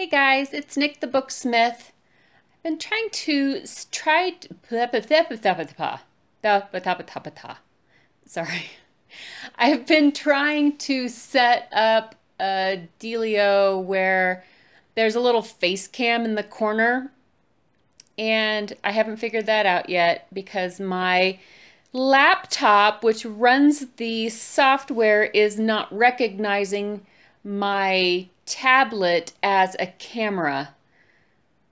Hey guys, it's Nik the Booksmith. I've been trying to try. To, sorry. I've been trying to set up a dealio where there's a little face cam in the corner, and I haven't figured that out yet because my laptop, which runs the software, is not recognizing my tablet as a camera.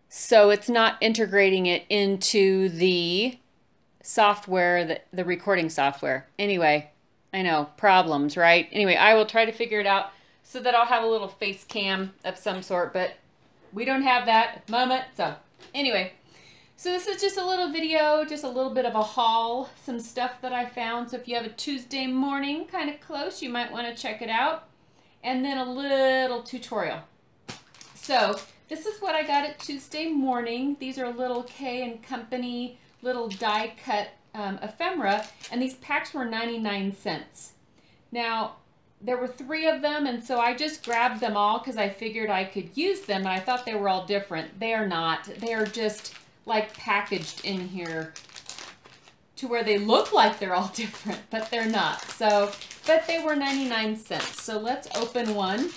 So it's not integrating it into the software, the, the recording software. Anyway, I know, problems, right? Anyway, I will try to figure it out so that I'll have a little face cam of some sort, but we don't have that moment. So anyway, so this is just a little video, just a little bit of a haul, some stuff that I found. So if you have a Tuesday morning kind of close, you might want to check it out and then a little tutorial. So this is what I got at Tuesday morning. These are little K and Company little die cut um, ephemera, and these packs were 99 cents. Now, there were three of them, and so I just grabbed them all because I figured I could use them, and I thought they were all different. They are not. They are just like packaged in here to where they look like they're all different, but they're not. So, but they were 99 cents. So let's open one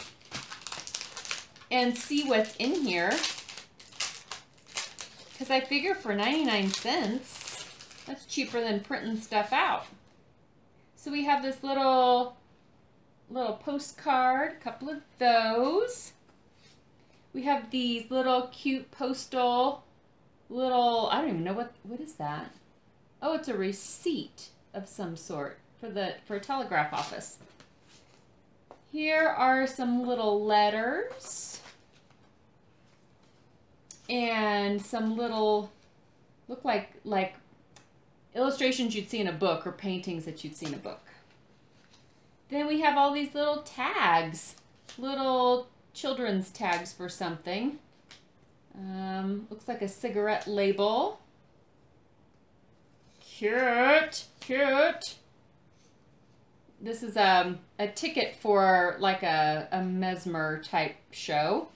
and see what's in here. Because I figure for 99 cents, that's cheaper than printing stuff out. So we have this little, little postcard, a couple of those. We have these little cute postal, little, I don't even know what, what is that? Oh, it's a receipt of some sort for the for a telegraph office. Here are some little letters and some little look like like illustrations you'd see in a book or paintings that you'd see in a book. Then we have all these little tags, little children's tags for something. Um, looks like a cigarette label. Cute, cute. This is um, a ticket for like a, a mesmer type show.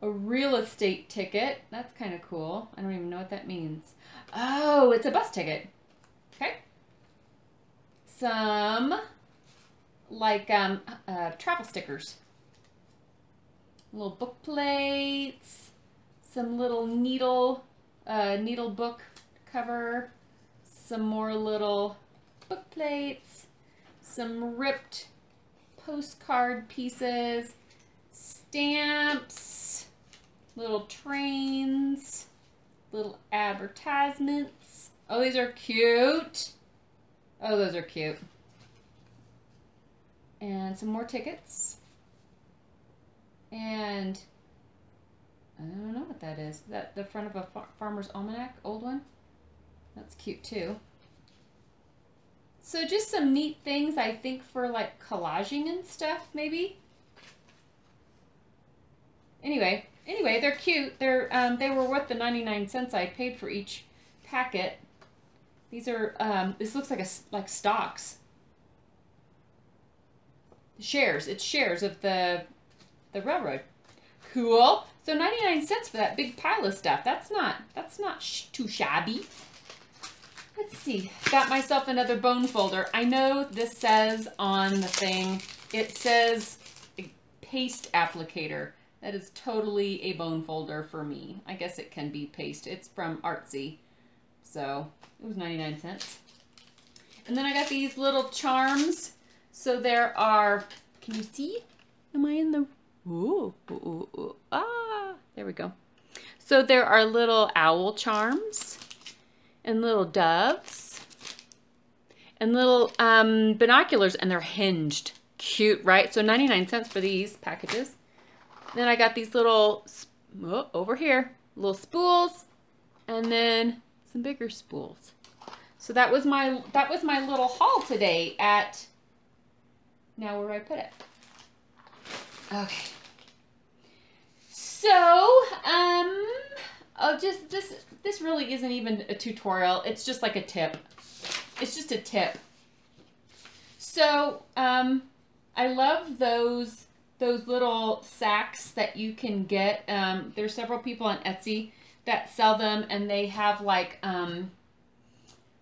A real estate ticket. That's kind of cool. I don't even know what that means. Oh, it's a bus ticket. Okay. Some like um, uh, travel stickers. Little book plates. Some little needle, uh, needle book cover some more little book plates, some ripped postcard pieces, stamps, little trains, little advertisements. Oh, these are cute. Oh, those are cute. And some more tickets. And I don't know what that is. is that the front of a far farmer's almanac, old one? That's cute too. So just some neat things, I think, for like collaging and stuff, maybe. Anyway, anyway, they're cute. They're um, they were worth the 99 cents I paid for each packet. These are um, this looks like a like stocks. Shares. It's shares of the the railroad. Cool. So 99 cents for that big pile of stuff. That's not that's not sh too shabby. Let's see, got myself another bone folder. I know this says on the thing, it says paste applicator. That is totally a bone folder for me. I guess it can be paste. It's from Artsy. So it was 99 cents. And then I got these little charms. So there are, can you see? Am I in the, ooh, ooh, ooh, ah, there we go. So there are little owl charms and little doves and little um, binoculars and they're hinged. Cute, right? So 99 cents for these packages. Then I got these little, oh, over here, little spools and then some bigger spools. So that was my, that was my little haul today at, now where do I put it? Okay. So, um, oh, just, just, this really isn't even a tutorial. It's just like a tip. It's just a tip. So, um, I love those, those little sacks that you can get. Um, there's several people on Etsy that sell them, and they have like um,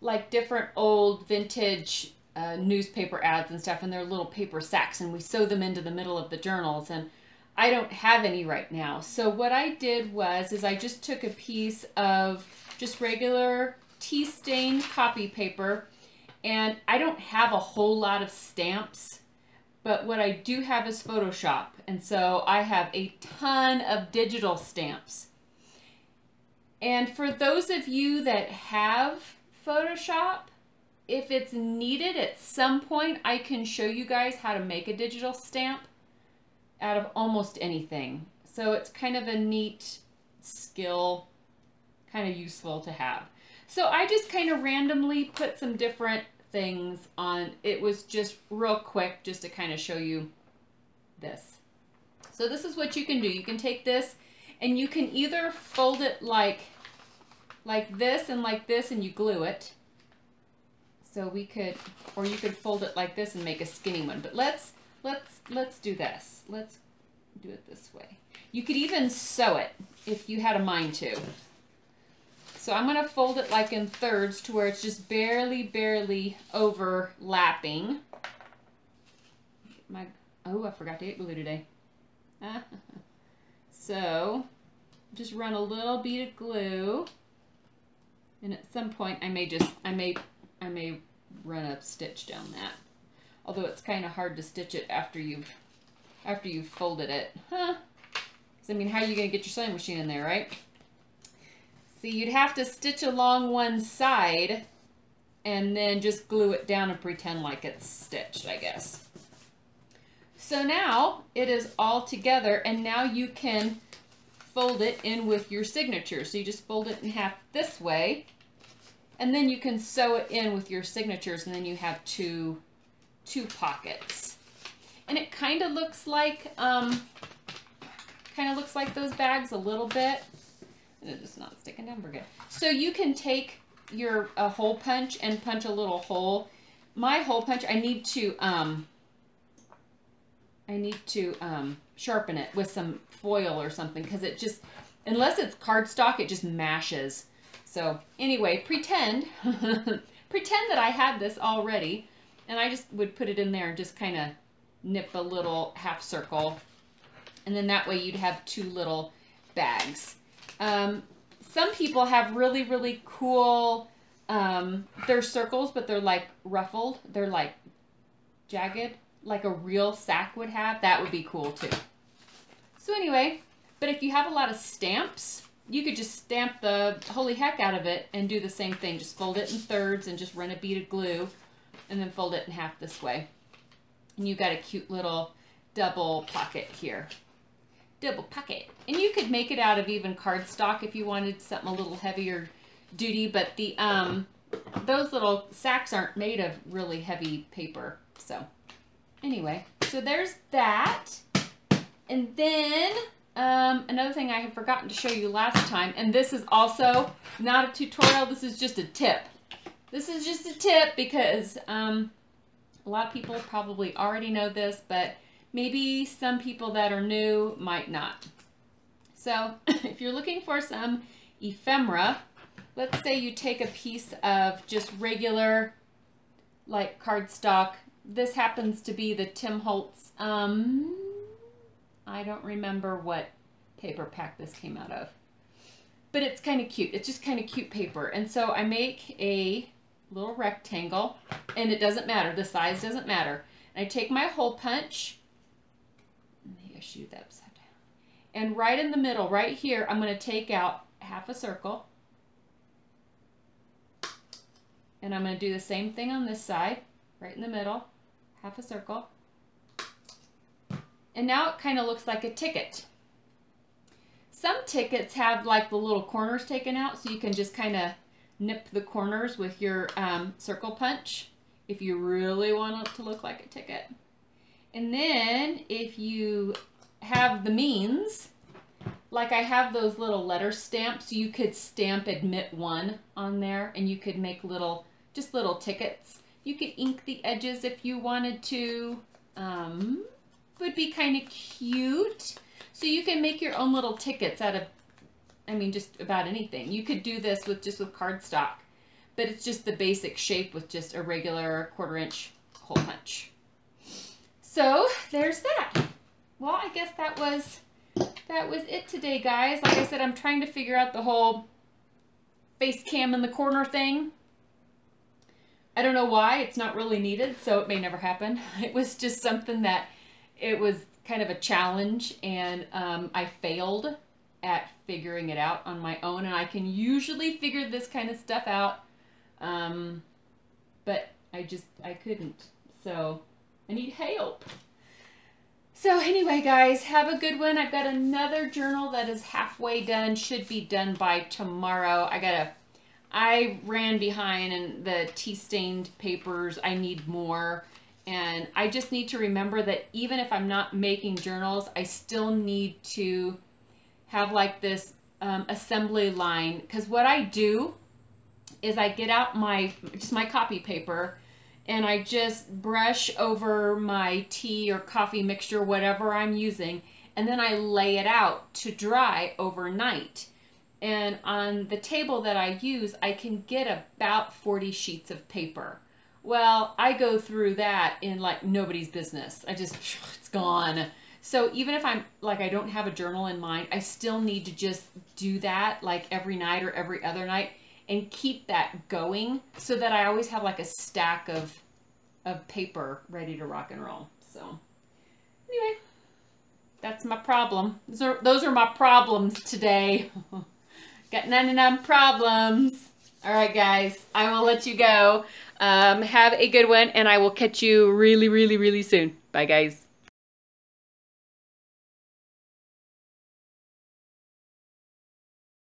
like different old vintage uh, newspaper ads and stuff, and they're little paper sacks, and we sew them into the middle of the journals. And I don't have any right now. So what I did was, is I just took a piece of just regular tea stain copy paper, and I don't have a whole lot of stamps, but what I do have is Photoshop, and so I have a ton of digital stamps. And for those of you that have Photoshop, if it's needed at some point, I can show you guys how to make a digital stamp out of almost anything. So it's kind of a neat skill, kind of useful to have. So I just kind of randomly put some different things on. It was just real quick just to kind of show you this. So this is what you can do. You can take this and you can either fold it like like this and like this and you glue it. So we could, or you could fold it like this and make a skinny one. But let's let's let's do this. Let's do it this way. You could even sew it if you had a mind to. So I'm going to fold it like in thirds to where it's just barely, barely overlapping. My Oh, I forgot to get glue today. so just run a little bead of glue. And at some point I may just, I may, I may run a stitch down that. Although it's kind of hard to stitch it after you've after you've folded it. Huh? I mean, how are you going to get your sewing machine in there, right? See, you'd have to stitch along one side and then just glue it down and pretend like it's stitched, I guess. So now it is all together and now you can fold it in with your signature. So you just fold it in half this way and then you can sew it in with your signatures and then you have two two pockets. And it kind of looks like, um, kind of looks like those bags a little bit. It's just not sticking down very good. So you can take your a hole punch and punch a little hole. My hole punch, I need to, um, I need to um, sharpen it with some foil or something because it just, unless it's cardstock, it just mashes. So anyway, pretend, pretend that I had this already and I just would put it in there and just kind of nip a little half circle. And then that way you'd have two little bags. Um, some people have really, really cool, um, they're circles, but they're like ruffled. They're like jagged, like a real sack would have. That would be cool too. So anyway, but if you have a lot of stamps, you could just stamp the holy heck out of it and do the same thing. Just fold it in thirds and just run a bead of glue and then fold it in half this way. And you've got a cute little double pocket here. Double pocket. And you could make it out of even cardstock if you wanted something a little heavier duty, but the um those little sacks aren't made of really heavy paper. So anyway, so there's that. And then um, another thing I had forgotten to show you last time, and this is also not a tutorial, this is just a tip. This is just a tip because um, a lot of people probably already know this, but maybe some people that are new might not. So if you're looking for some ephemera, let's say you take a piece of just regular like cardstock. This happens to be the Tim Holtz, um, I don't remember what paper pack this came out of. But it's kind of cute. It's just kind of cute paper. And so I make a little rectangle, and it doesn't matter. The size doesn't matter. And I take my hole punch, maybe I shoot that upside down, and right in the middle, right here, I'm going to take out half a circle. And I'm going to do the same thing on this side, right in the middle, half a circle. And now it kind of looks like a ticket. Some tickets have like the little corners taken out, so you can just kind of nip the corners with your um, circle punch if you really want it to look like a ticket. And then if you have the means, like I have those little letter stamps, you could stamp admit one on there and you could make little, just little tickets. You could ink the edges if you wanted to. Um, would be kind of cute. So you can make your own little tickets out of, I mean, just about anything. You could do this with just with cardstock, but it's just the basic shape with just a regular quarter inch hole punch. So there's that. Well, I guess that was that was it today, guys. Like I said, I'm trying to figure out the whole face cam in the corner thing. I don't know why. It's not really needed, so it may never happen. It was just something that it was kind of a challenge, and um, I failed at figuring it out on my own. And I can usually figure this kind of stuff out, um, but I just I couldn't. So I need help. So anyway, guys, have a good one. I've got another journal that is halfway done, should be done by tomorrow. I got to I ran behind and the tea stained papers, I need more. And I just need to remember that even if I'm not making journals, I still need to have like this um, assembly line. Because what I do is I get out my, just my copy paper and I just brush over my tea or coffee mixture, whatever I'm using, and then I lay it out to dry overnight. And on the table that I use, I can get about 40 sheets of paper. Well, I go through that in like nobody's business. I just, it's gone. So even if I'm like, I don't have a journal in mind, I still need to just do that like every night or every other night and keep that going so that I always have like a stack of, of paper ready to rock and roll. So anyway, that's my problem. Those are, those are my problems today. Got 99 problems. All right, guys, I will let you go. Um, have a good one, and I will catch you really, really, really soon. Bye, guys.